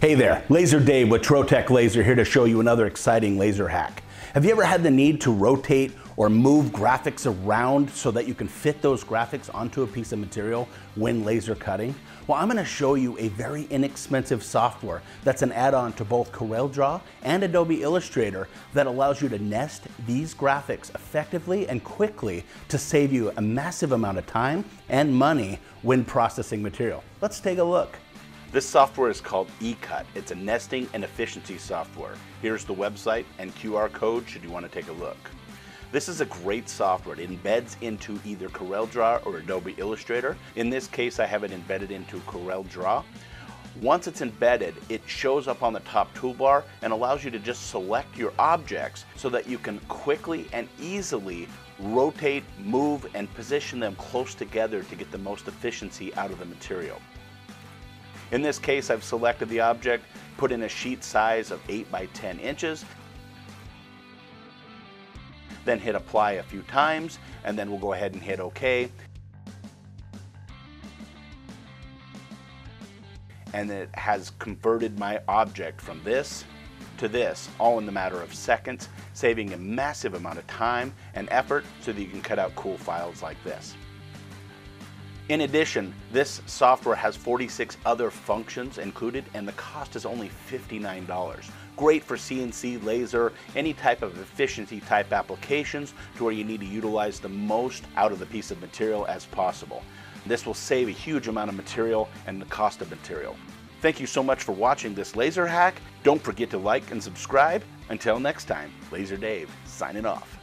Hey there, Laser Dave with Trotec Laser here to show you another exciting laser hack. Have you ever had the need to rotate or move graphics around so that you can fit those graphics onto a piece of material when laser cutting? Well, I'm gonna show you a very inexpensive software that's an add-on to both CorelDRAW and Adobe Illustrator that allows you to nest these graphics effectively and quickly to save you a massive amount of time and money when processing material. Let's take a look. This software is called eCut. It's a nesting and efficiency software. Here's the website and QR code should you want to take a look. This is a great software. It embeds into either CorelDRAW or Adobe Illustrator. In this case, I have it embedded into CorelDRAW. Once it's embedded, it shows up on the top toolbar and allows you to just select your objects so that you can quickly and easily rotate, move, and position them close together to get the most efficiency out of the material. In this case, I've selected the object, put in a sheet size of 8 by 10 inches, then hit apply a few times, and then we'll go ahead and hit OK. And it has converted my object from this to this, all in the matter of seconds, saving a massive amount of time and effort so that you can cut out cool files like this. In addition, this software has 46 other functions included and the cost is only $59. Great for CNC, laser, any type of efficiency type applications to where you need to utilize the most out of the piece of material as possible. This will save a huge amount of material and the cost of material. Thank you so much for watching this laser hack. Don't forget to like and subscribe. Until next time, Laser Dave, signing off.